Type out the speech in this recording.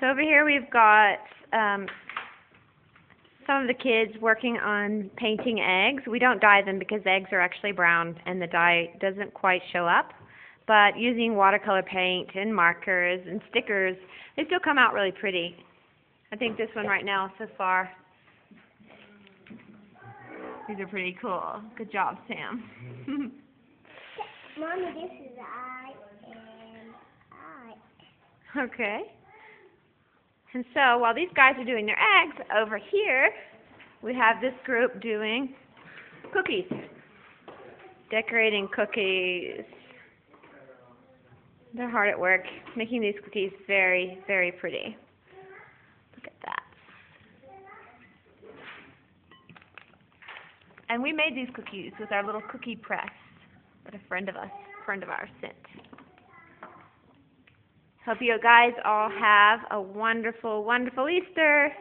So over here we've got um, some of the kids working on painting eggs. We don't dye them because eggs are actually brown and the dye doesn't quite show up. But using watercolor paint and markers and stickers, they still come out really pretty. I think this one right now so far. These are pretty cool. Good job, Sam. Mommy, this is I and I. Okay. And so while these guys are doing their eggs, over here we have this group doing cookies. Decorating cookies. They're hard at work making these cookies very, very pretty. Look at that. And we made these cookies with our little cookie press that a friend of us, friend of ours sent. Hope you guys all have a wonderful, wonderful Easter.